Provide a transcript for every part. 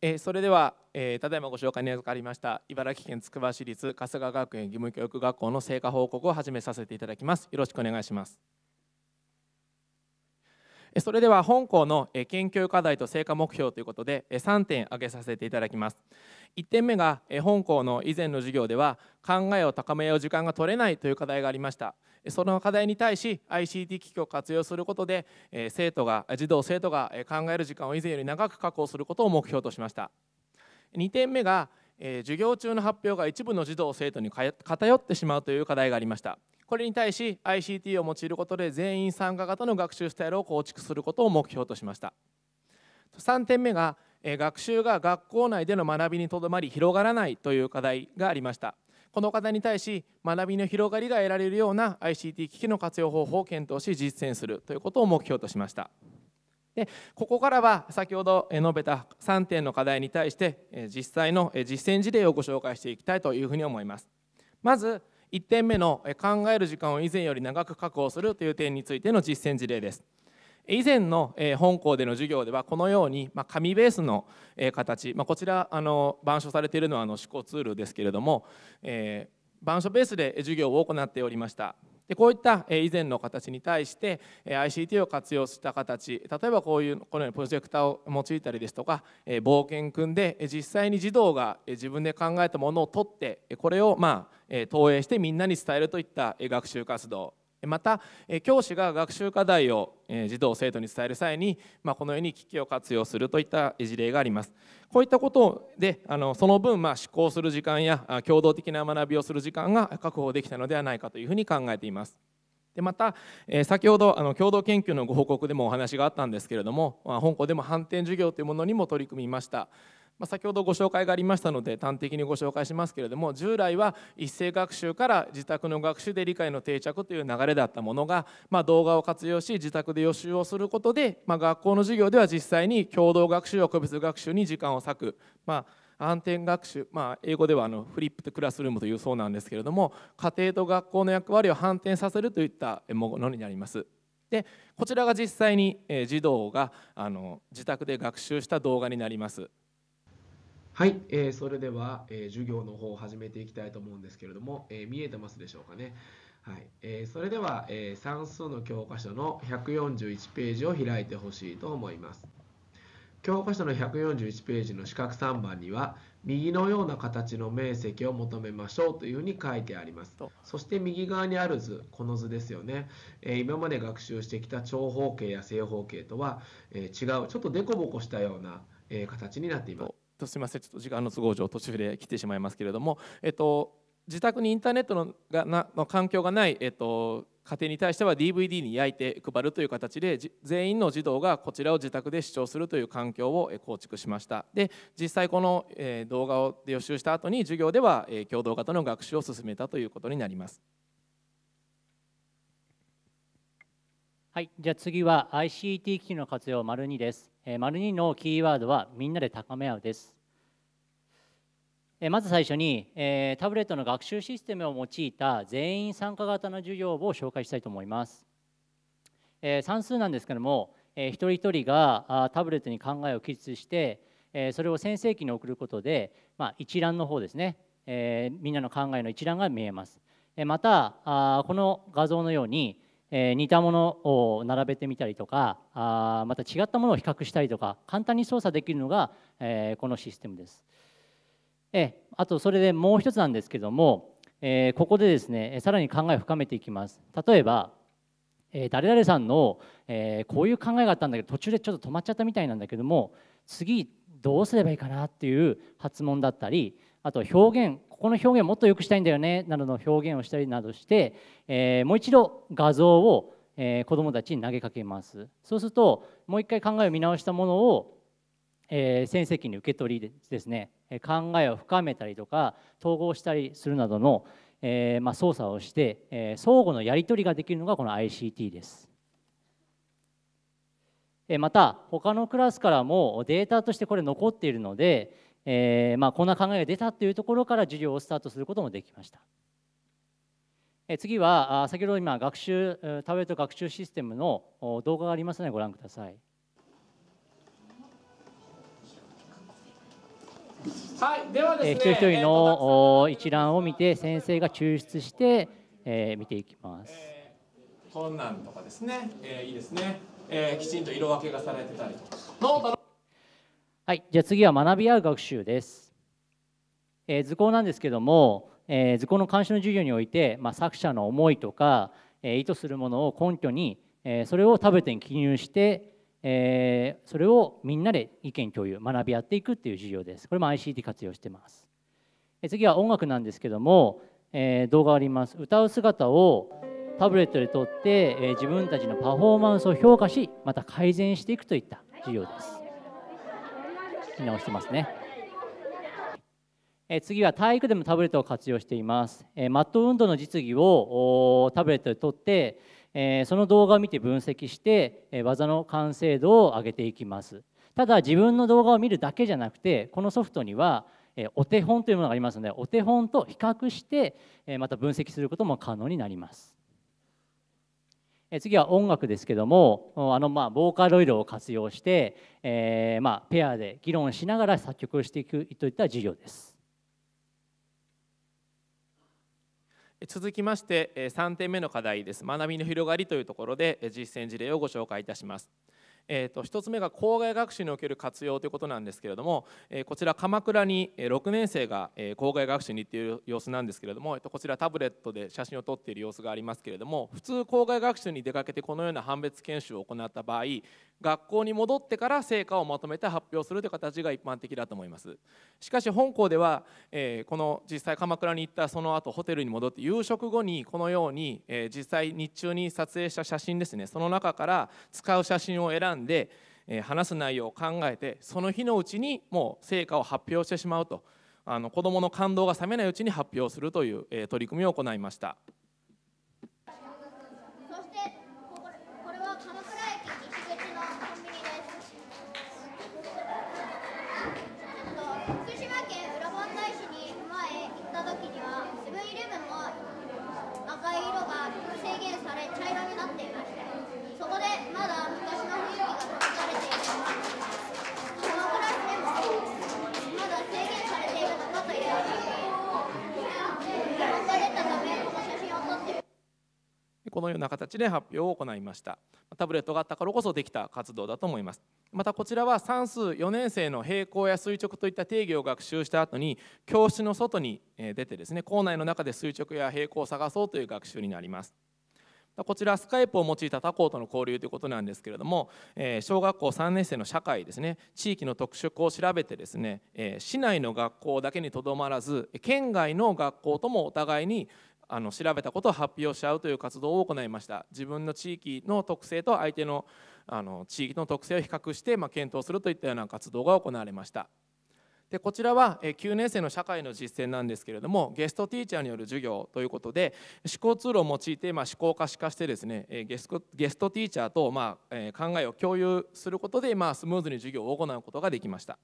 えー、それでは、えー、ただいまご紹介に預かりました茨城県つくば市立春日学園義務教育学校の成果報告を始めさせていただきます。よろしくお願いします。それでは本校の研究課題と成果目標ということで3点挙げさせていただきます。1点目が本校の以前の授業では考えを高めよう時間が取れないという課題がありました。その課題に対し ICT 機器を活用することで生徒が児童生徒が考える時間を以前より長く確保することを目標としました。2点目が授業中の発表が一部の児童生徒に偏ってしまうという課題がありました。これに対し ICT を用いることで全員参加型の学習スタイルを構築することを目標としました。3点目が学習が学校内での学びにとどまり広がらないという課題がありました。この課題に対し学びの広がりが得られるような ICT 機器の活用方法を検討し実践するということを目標としました。でここからは先ほど述べた3点の課題に対して実際の実践事例をご紹介していきたいというふうに思います。まず1点目の考える時間を以前より長く確保するという点についての実践事例です。以前の本校での授業ではこのように紙ベースの形こちら板書されているのは思考ツールですけれども板書ベースで授業を行っておりました。でこういった以前の形に対して ICT を活用した形例えばこういうこのようにプロジェクターを用いたりですとか冒険組んで実際に児童が自分で考えたものを取ってこれをまあ投影してみんなに伝えるといった学習活動。また教師が学習課題を児童生徒に伝える際に、まあ、このように機器を活用するといった事例があります。こういったことであのその分、まあ、思考する時間や共同的な学びをする時間が確保できたのではないかというふうに考えています。でまた、先ほどあの共同研究のご報告でもお話があったんですけれども、まあ、本校でも反転授業というものにも取り組みました。ま先ほどご紹介がありましたので端的にご紹介しますけれども従来は一斉学習から自宅の学習で理解の定着という流れだったものが、まあ、動画を活用し自宅で予習をすることで、まあ、学校の授業では実際に共同学習や個別学習に時間を割く、まあ、暗転学習、まあ、英語ではあのフリップとクラスルームというそうなんですけれども家庭と学校の役割を反転させるといったものになります。でこちらが実際に児童があの自宅で学習した動画になります。はい、えー、それでは、えー、授業の方を始めていきたいと思うんですけれども、えー、見えてますでしょうかね。はい、えー、それでは、えー、算数の教科書の141ページを開いてほしいと思います。教科書の141ページの四角3番には、右のような形の面積を求めましょうというふうに書いてあります。そして右側にある図、この図ですよね。えー、今まで学習してきた長方形や正方形とは、えー、違う、ちょっとデコボコしたような、えー、形になっています。とすみません。ちょっと時間の都合上途中で来てしまいますけれども、えっと、自宅にインターネットのがなの環境がない、えっと、家庭に対しては DVD に焼いて配るという形で全員の児童がこちらを自宅で視聴するという環境を構築しました。で実際この動画を予習した後に授業では共同型の学習を進めたということになります。はいじゃあ次は ICT 機器の活用丸2です。丸2のキーワードはみんなで高め合うです。まず最初にタブレットの学習システムを用いた全員参加型の授業を紹介したいと思います。算数なんですけども一人一人がタブレットに考えを記述してそれを先生機に送ることで、まあ、一覧の方ですねみんなの考えの一覧が見えます。またこの画像のようにえー、似たものを並べてみたりとかあまた違ったものを比較したりとか簡単に操作できるのが、えー、このシステムです。えあとそれでもう一つなんですけども、えー、ここでですねさらに考えを深めていきます。例えば、えー、誰々さんの、えー、こういう考えがあったんだけど途中でちょっと止まっちゃったみたいなんだけども次どうすればいいかなっていう発問だったりあと表現ここの表現をもっと良くしたいんだよねなどの表現をしたりなどして、えー、もう一度画像を、えー、子どもたちに投げかけますそうするともう一回考えを見直したものを、えー、先生に受け取りですね考えを深めたりとか統合したりするなどの、えーまあ、操作をして、えー、相互のやり取りができるのがこの ICT です。また他のクラスからもデータとしてこれ残っているのでえー、まあ、こんな考えが出たというところから授業をスタートすることもできました。え次は先ほど今学習タブレット学習システムの動画がありますのでご覧ください。はい、ではですね、えー一人一人のお一覧を見て先生が抽出して、えー見ていきます。えーこんなんとかですね、えーいいですね、えーきちんと色分けがされてたりとはい、じゃあ次は学び合う学習です。えー図工なんですけども、えー図工の監修の授業において、まあ、作者の思いとか、えー意図するものを根拠に、えーそれをタブレットに記入して、えーそれをみんなで意見共有学び合っていくっていう授業です。これも ICT 活用してます。えー次は音楽なんですけども、えー動画あります。歌う姿をタブレットで撮って、えー自分たちのパフォーマンスを評価しまた改善していくといった授業です。見直してますね。え次は体育でもタブレットを活用しています。えマット運動の実技をタブレットで撮って、えその動画を見て分析して、え技の完成度を上げていきます。ただ自分の動画を見るだけじゃなくてこのソフトにはえお手本というものがありますのでお手本と比較してえまた分析することも可能になります。え次は音楽ですけどもあのまあボーカロイドを活用して、えーまあペアで議論しながら作曲をしていくといった授業です。続きまして3点目の課題です学びの広がりというところで実践事例をご紹介いたします。えー、と1つ目が校外学習における活用ということなんですけれども、えーこちら鎌倉に6年生が校外学習に行っている様子なんですけれども、えっとこちらタブレットで写真を撮っている様子がありますけれども普通校外学習に出かけてこのような判別研修を行った場合学校に戻ってから成果をまとめて発表するという形が一般的だと思います。しかし本校では、えーこの実際鎌倉に行ったその後ホテルに戻って夕食後にこのように、えー実際日中に撮影した写真ですね。その中から使う写真を選んで、えー話す内容を考えてその日のうちにもう成果を発表してしまうとあの子どもの感動が冷めないうちに発表するという、え取り組みを行いました。そしてこここれは鎌倉駅西口のコンビニです。えっと福島県浦本大市に前行った時にはセブンイレブンも赤い色が制限され茶色になっていました。そこでまだ昔の雰囲気が保たれているのは鎌倉市でもまだ制限されているのかという疑問が出たためこの写真を撮ってこのような形で発表を行いました。タブレットがあったからこそできた活動だと思います。またこちらは算数4年生の平行や垂直といった定義を学習した後に教室の外に出てですね校内の中で垂直や平行を探そうという学習になります。こちらスカイプを用いた他校との交流ということなんですけれども、え小学校3年生の社会ですね地域の特色を調べてですね、え市内の学校だけにとどまらず県外の学校ともお互いにあの調べたことを発表し合うという活動を行いました自分の地域の特性と相手のあの地域の特性を比較して、ま、検討するといったような活動が行われましたでこちらは9年生の社会の実践なんですけれどもゲストティーチャーによる授業ということで思考ツールを用いて、まあ、思考可視化してですねゲストゲストティーチャーと、ま考えを共有することで、まあ、スムーズに授業を行うことができました。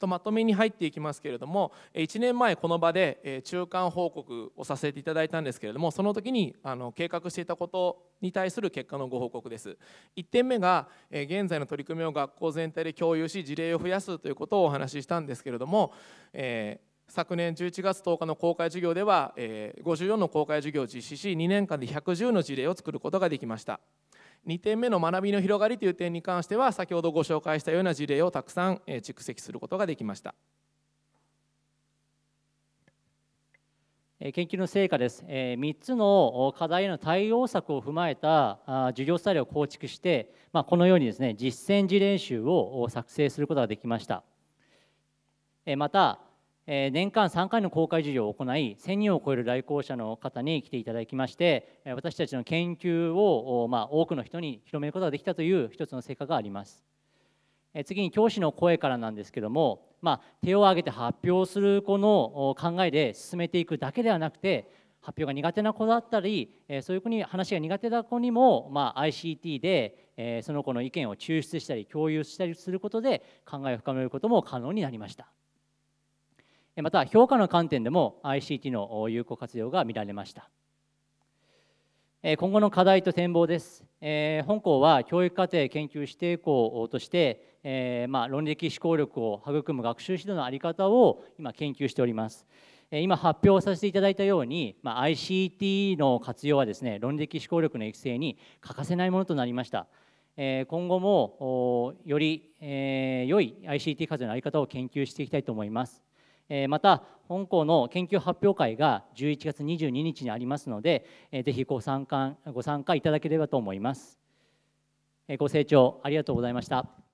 とまとめに入っていきますけれども1年前この場で中間報告をさせていただいたんですけれどもその時にあの計画していたことに対する結果のご報告です。1点目が現在の取り組みを学校全体で共有し事例を増やすということをお話ししたんですけれども、えー昨年11月10日の公開授業では、54の公開授業を実施し2年間で110の事例を作ることができました。2点目の学びの広がりという点に関しては先ほどご紹介したような事例をたくさん蓄積することができました研究の成果です。3つの課題への対応策を踏まえた授業スタイルを構築して、このようにですね実践事例集を作成することができました。また、え年間3回の公開授業を行い1000人を超える来校者の方に来ていただきまして私たちの研究を、ま、多くの人に広めることができたという一つの成果があります。次に教師の声からなんですけども、まあ、手を挙げて発表する子の考えで進めていくだけではなくて発表が苦手な子だったり、そういう子に話が苦手な子にも、まあ、ICT で、その子の意見を抽出したり共有したりすることで考えを深めることも可能になりました。また評価の観点でも ICT の有効活用が見られました。今後の課題と展望です。本校は教育課程研究指定校として、まあ、論理的思考力を育む学習指導の在り方を今研究しております。今発表させていただいたように、まあ、ICT の活用はですね論理的思考力の育成に欠かせないものとなりました。今後もより良い ICT 活用の在り方を研究していきたいと思います。また本校の研究発表会が11月22日にありますのでぜひご参加ご参加いただければと思います。ご清聴ありがとうございました。